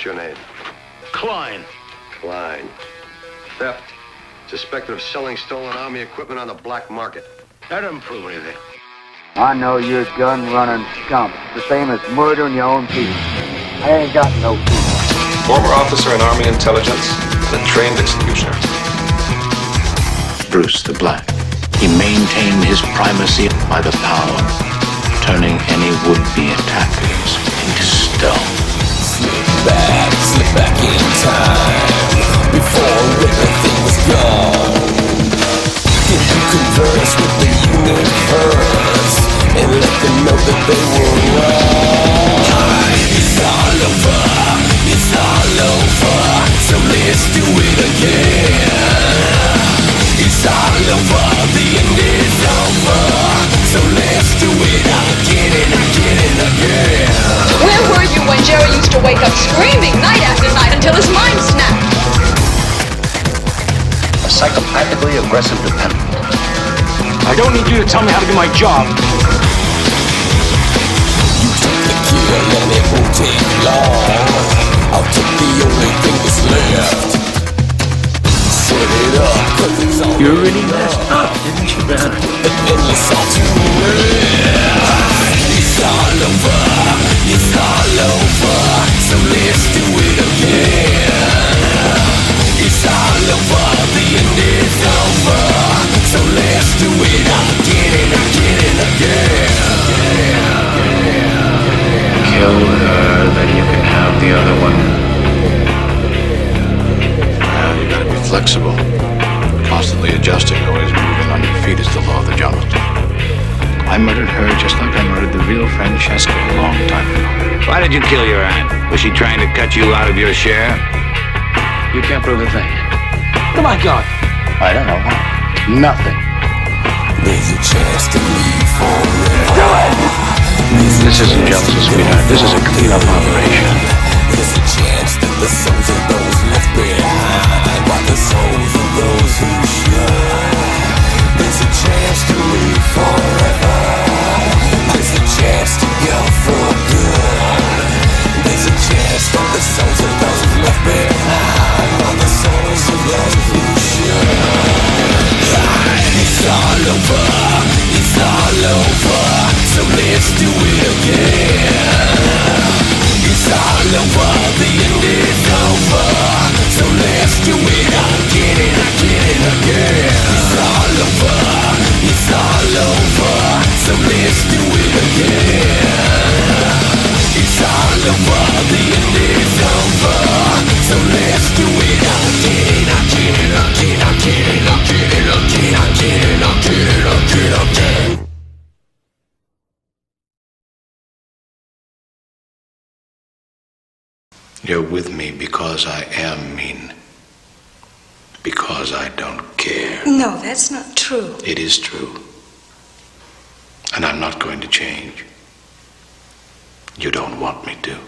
What's your name? Klein. Klein. Theft. Suspected of selling stolen army equipment on the black market. That doesn't prove anything. I know you're gun running scum. The same as murdering your own people. I ain't got no people. Former officer in Army intelligence and a trained executioner. Bruce the Black. He maintained his primacy by the power, turning any would-be attackers into let's do it again It's all over, the end is over So let's do it again and again and again Where were you when Jerry used to wake up screaming night after night until his mind snapped? A psychopathically aggressive dependent. I don't need you to tell me how to do my job. You took the kill You really messed up, didn't you? And it's all too It's all over, it's all over So let's do it again It's all over, the end is over So let's do it again and again and again Kill flexible. Constantly adjusting, always moving on your feet is the law of the jungle. I murdered her just like I murdered the real Francesca a long time ago. Why did you kill your aunt? Was she trying to cut you out of your share? You can't prove a thing. Oh my God. I don't know why. Nothing. There's a chance to leave forever This isn't jealousy, sweetheart. This is a cleanup operation. There's a chance that the souls of those left behind Are the it's all over So let's do it again it's all over, the end is over. So let's do it again and again and again It's all over, it's all over So let's do it again It's all over, the end is over You're with me because I am mean. Because I don't care. No, that's not true. It is true. And I'm not going to change. You don't want me to.